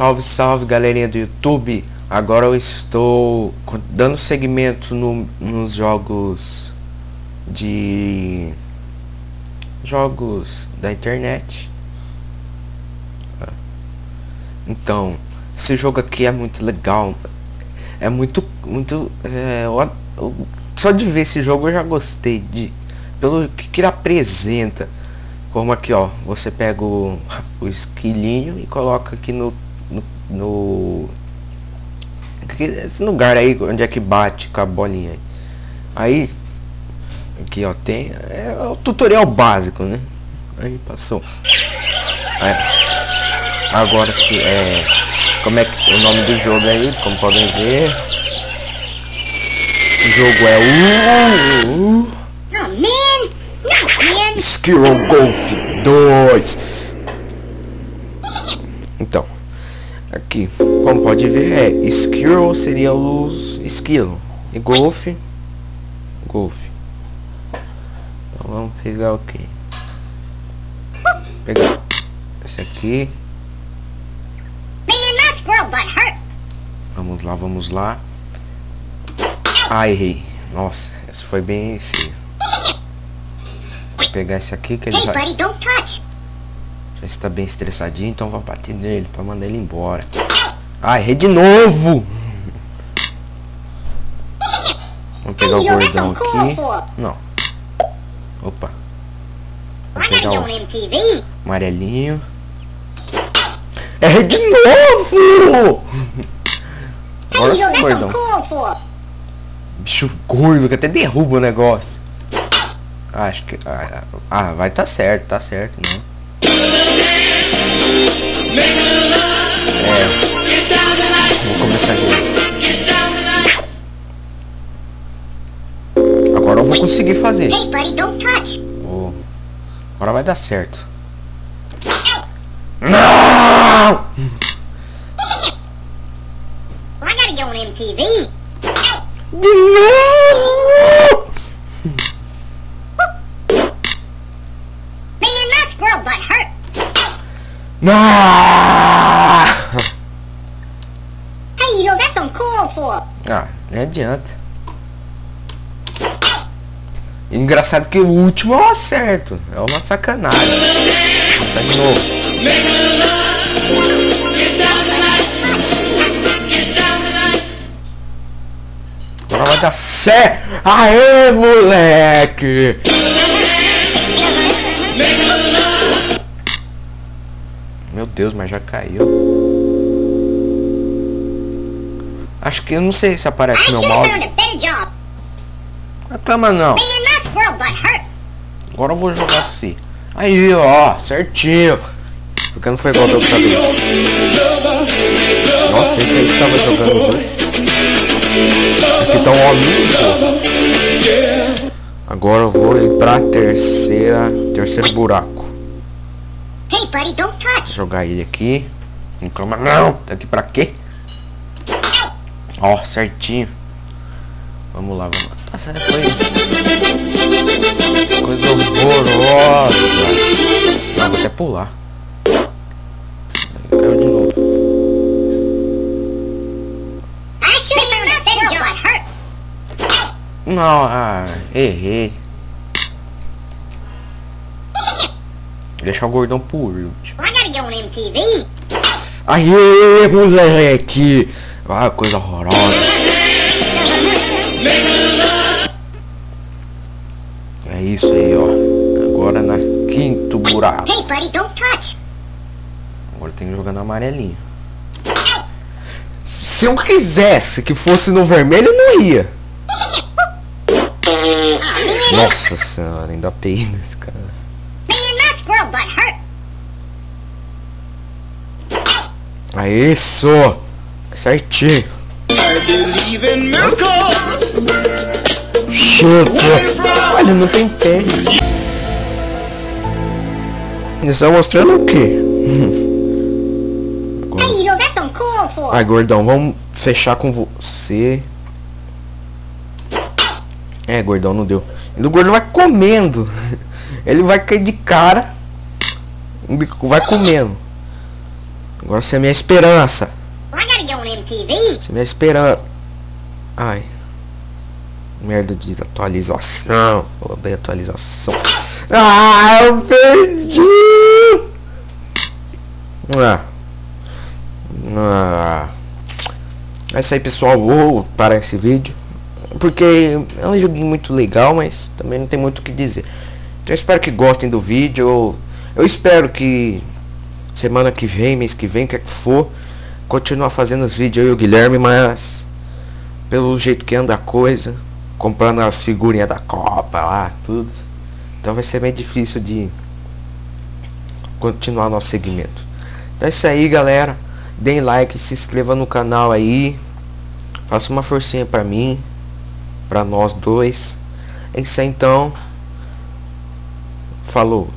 Salve, salve galerinha do YouTube! Agora eu estou dando segmento no, nos jogos de jogos da internet. Então, esse jogo aqui é muito legal. É muito, muito. É, eu, só de ver esse jogo eu já gostei de pelo que, que ele apresenta. Como aqui, ó, você pega o, o esquilinho e coloca aqui no, no, no esse lugar aí onde é que bate com a bolinha. Aí, aqui ó, tem é, é o tutorial básico, né? Aí passou. Aí, agora se é como é que o nome do jogo aí, como podem ver. Esse jogo é o uh, uh, Skill Golf 2. Então, aqui, como pode ver, é Skill seria os esquilo e Golf, Golf. Então vamos pegar o que? Pegar esse aqui. Vamos lá, vamos lá. Ai, errei. Nossa, essa foi bem feio pegar esse aqui que ele vai... Já está bem estressadinho, então vou bater nele para mandar ele embora. Ah, errei de novo! Vamos pegar o gordão aqui. Não. Opa. Vamos pegar o amarelinho. Errei de novo! Agora sim, gordão. Bicho gordo que até derruba o negócio. Acho que. Ah, ah vai tá certo, tá certo, não. É. Vou começar aqui. Agora eu vou conseguir fazer. Oh. Agora vai dar certo. Não! De novo! Ah! Know that's uncool for. Ah, não adianta. Engraçado que o último eu acerto. É uma sacanagem. Sai de novo. Vai dar certo. Aê, moleque! Deus, mas já caiu. Acho que eu não sei se aparece meu mouse. Reclama não. Agora eu vou jogar assim. Aí, ó, certinho. Porque não foi igual outra vez. Nossa, esse aí que tava jogando junto. Aqui tá um homem, Agora eu vou ir pra terceira, terceiro buraco. Hey, buddy, don't touch. Jogar ele aqui. Reclama não. Tá aqui pra quê? Ó, oh, certinho. Vamos lá, vamos lá. Nossa, foi... Coisa horrorosa. Não, vou até pular. Caiu de novo. Não, ah, errei. Deixar o gordão por último. Aê, moleque! Ah, coisa horrorosa. É isso aí, ó. Agora na quinto buraco. Agora tem que jogar no amarelinho. Se eu quisesse que fosse no vermelho, não ia. Nossa senhora, ainda pena esse cara. Aí, isso! Certinho! Chuta! Olha, não tem pé! Você está mostrando o quê? Ai, gordão, vamos fechar com você. É, gordão, não deu. E o gordão vai comendo. Ele vai cair de cara. Vai comendo. Agora você é minha esperança. Você é minha esperança. Ai. Merda de atualização. Eu odeio atualização. Ah, eu perdi! Ah. Ah. É isso aí, pessoal. Vou parar esse vídeo. Porque é um jogo muito legal, mas também não tem muito o que dizer. Então espero que gostem do vídeo. Eu, espero que semana que vem, mês que vem, quer que for, continuar fazendo os vídeos eu e o Guilherme, mas pelo jeito que anda a coisa, comprando as figurinhas da Copa lá, tudo. Então vai ser meio difícil de continuar nosso segmento. Então é isso aí, galera. Deem like, se inscreva no canal aí. Faça uma forcinha pra mim, pra nós dois. É isso aí então. Falou.